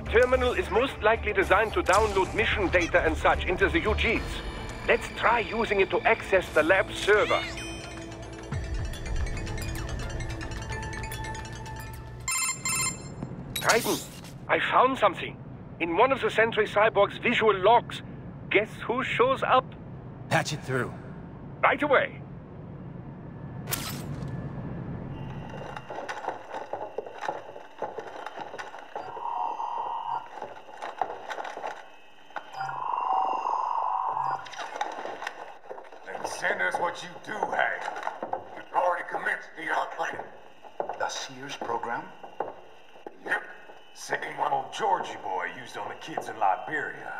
That terminal is most likely designed to download mission data and such into the UGs. Let's try using it to access the lab server. Raiden, I found something. In one of the Sentry Cyborg's visual logs. Guess who shows up? Patch it through. Right away. Then send us what you do have. You've already commenced the outplanning. The Sears program? Yep. Same one old Georgie boy used on the kids in Liberia.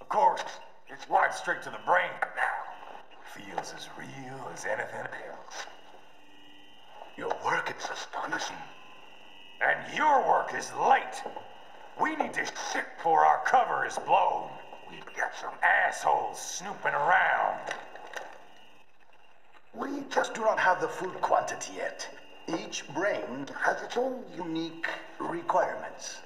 Of course, it's right straight to the brain now. Feels as real as anything else. Your work is astonishing. And your work is late. We need this shit before our cover is blown. We've got some assholes snooping around. We just do not have the full quantity yet. Each brain has its own unique requirements.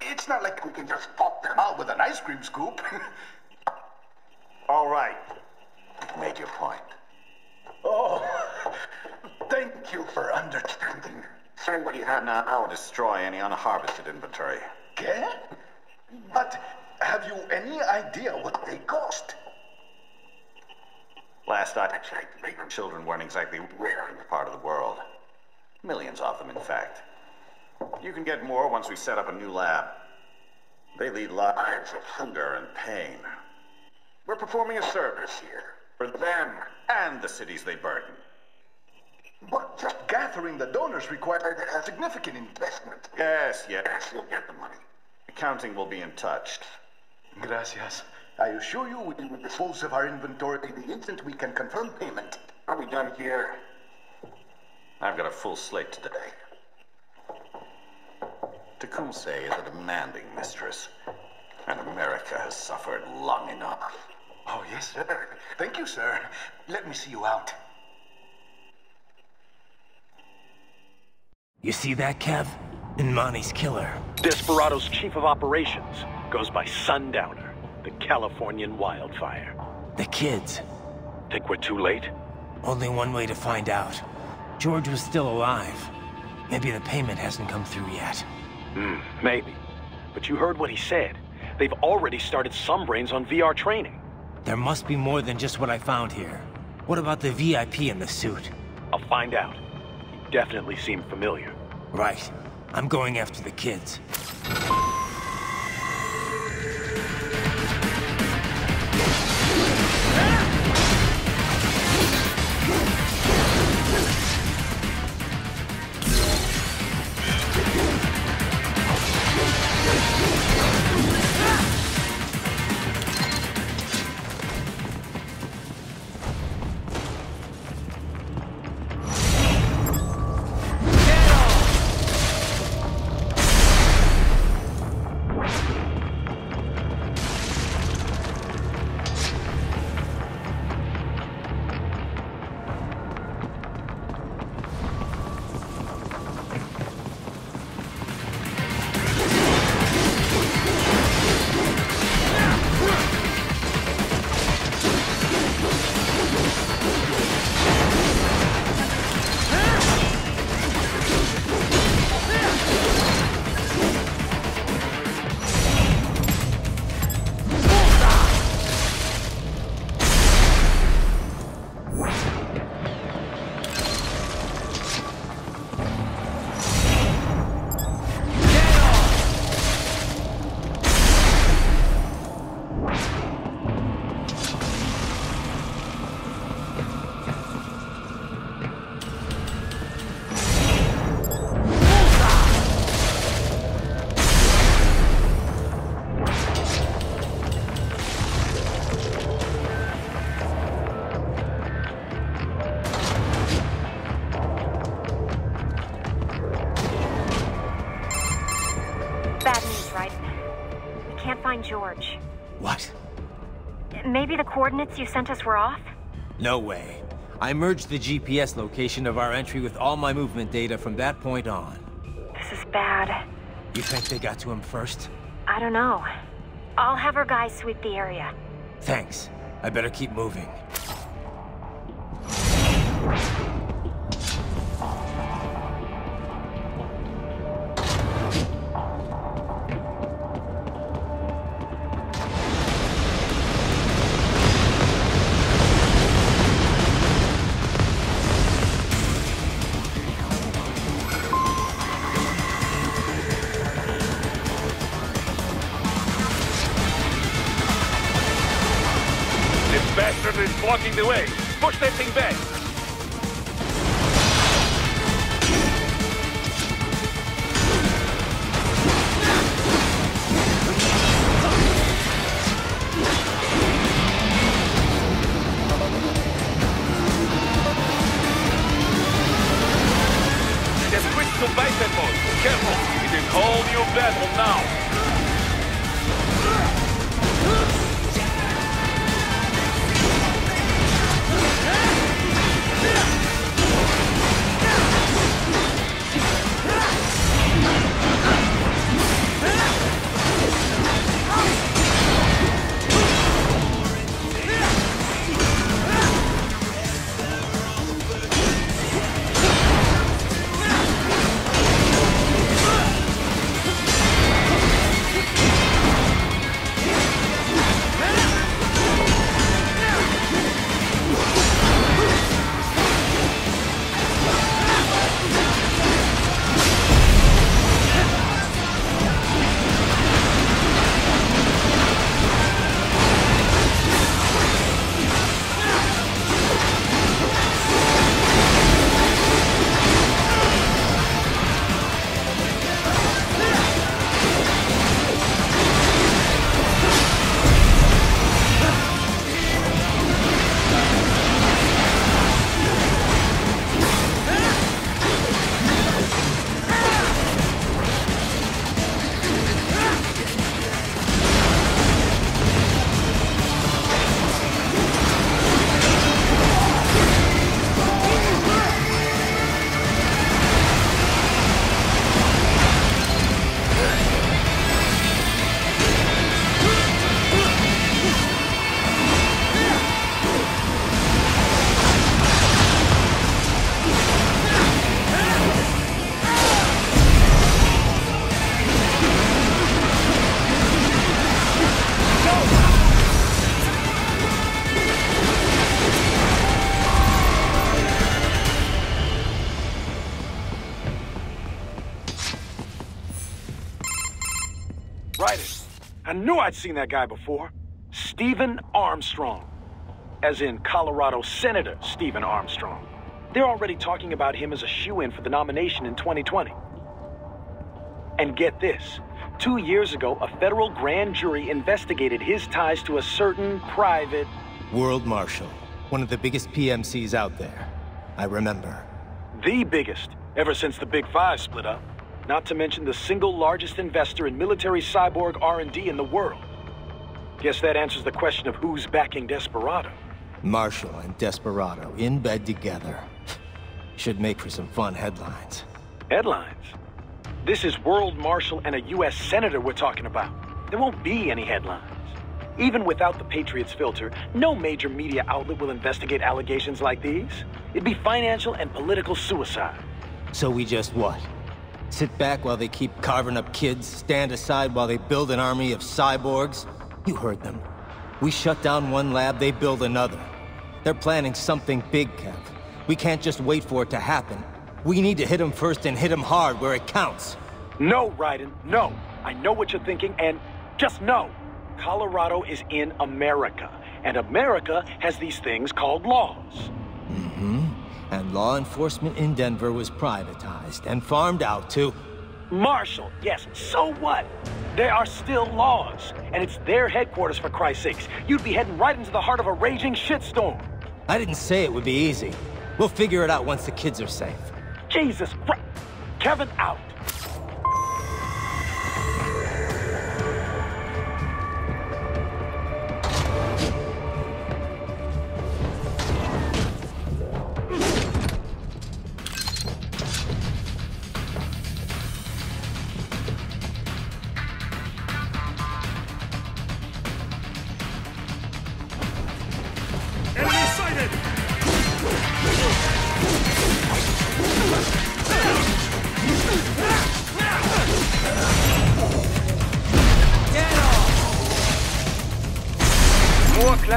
It's not like we can just pop them out with an ice cream scoop. All right. You've made your point. oh, thank you for understanding. Send what you have now. I'll destroy any unharvested inventory. Okay? But have you any idea what they cost? Last I checked, children weren't exactly rare in this part of the world. Millions of them, in fact. You can get more once we set up a new lab. They lead lives of hunger and pain. We're performing a service here for them and the cities they burden. But just gathering the donors required a significant investment. Yes, yes, you'll get the money. Accounting will be in touch. Gracias. I assure you we will dispose of our inventory the instant we can confirm payment. Are we done here? I've got a full slate today. Tecumseh is a demanding mistress, and America has suffered long enough. Oh, yes, sir. Thank you, sir. Let me see you out. You see that, Kev? N'Mani's killer. Desperado's chief of operations goes by Sundowner, the Californian wildfire. The kids. Think we're too late? Only one way to find out. George was still alive. Maybe the payment hasn't come through yet. Hmm, maybe. But you heard what he said. They've already started some brains on VR training. There must be more than just what I found here. What about the VIP in the suit? I'll find out. He definitely seemed familiar. Right. I'm going after the kids. What? Maybe the coordinates you sent us were off? No way. I merged the GPS location of our entry with all my movement data from that point on. This is bad. You think they got to him first? I don't know. I'll have our guys sweep the area. Thanks. I better keep moving. Blocking the way. Push that thing back. I knew I'd seen that guy before. Steven Armstrong. As in Colorado Senator Steven Armstrong. They're already talking about him as a shoe-in for the nomination in 2020. And get this. Two years ago, a federal grand jury investigated his ties to a certain private... World Marshal. One of the biggest PMCs out there. I remember. The biggest, ever since the Big Five split up. Not to mention the single largest investor in military cyborg R&D in the world. Guess that answers the question of who's backing Desperado. Marshal and Desperado in bed together. Should make for some fun headlines. Headlines? This is World Marshal and a U.S. Senator we're talking about. There won't be any headlines. Even without the Patriots filter, no major media outlet will investigate allegations like these. It'd be financial and political suicide. So we just what? Sit back while they keep carving up kids, stand aside while they build an army of cyborgs? You heard them. We shut down one lab, they build another. They're planning something big, Kev. We can't just wait for it to happen. We need to hit them first and hit them hard where it counts. No, Raiden, no. I know what you're thinking, and just know. Colorado is in America, and America has these things called laws. Mm-hmm. And law enforcement in Denver was privatized and farmed out to... Marshal, yes, so what? There are still laws, and it's their headquarters for Christ's sakes. You'd be heading right into the heart of a raging shitstorm. I didn't say it would be easy. We'll figure it out once the kids are safe. Jesus Christ. Kevin out.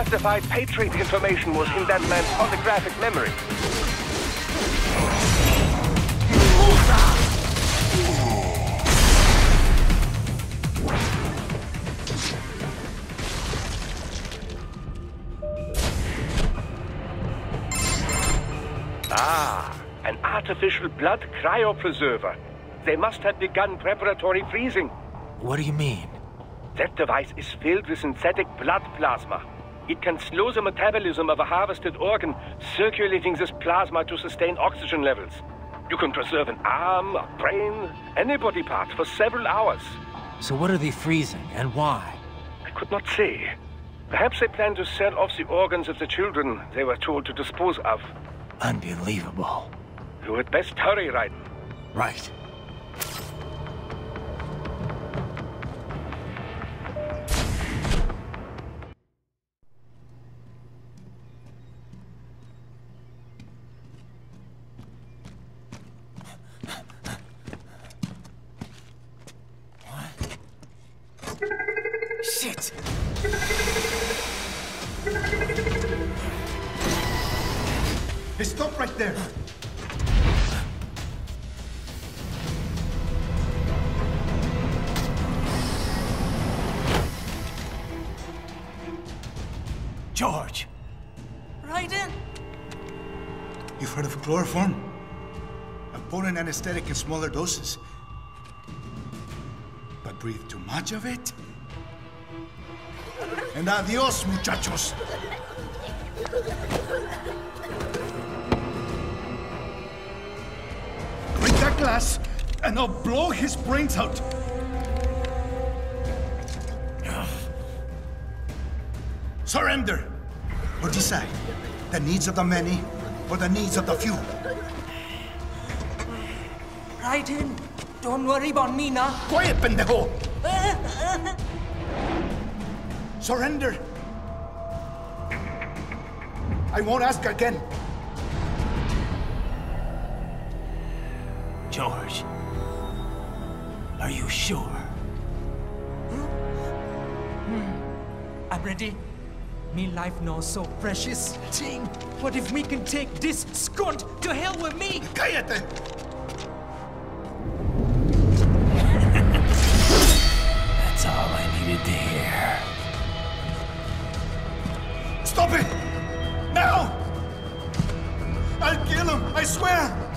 Classified Patriot information was in that man's holographic memory. Ah, an artificial blood cryopreserver. They must have begun preparatory freezing. What do you mean? That device is filled with synthetic blood plasma. It can slow the metabolism of a harvested organ, circulating this plasma to sustain oxygen levels. You can preserve an arm, a brain, any body part for several hours. So what are they freezing, and why? I could not say. Perhaps they plan to sell off the organs of the children they were told to dispose of. Unbelievable. You had best hurry, Raiden. Right. Hey, stop right there. George! Raiden! You've heard of chloroform? A potent anesthetic in smaller doses. But breathe too much of it? And adios, muchachos. Glass, and I'll blow his brains out. Surrender! Or decide the needs of the many or the needs of the few. Raiden. Don't worry about me now. Quiet, pendejo! Surrender! I won't ask again. George. Are you sure? Hmm. I'm ready. Me life now so precious. Ting, what if we can take this skunt to hell with me? Cállate! That's all I needed to hear. Stop it! Now! I'll kill him, I swear!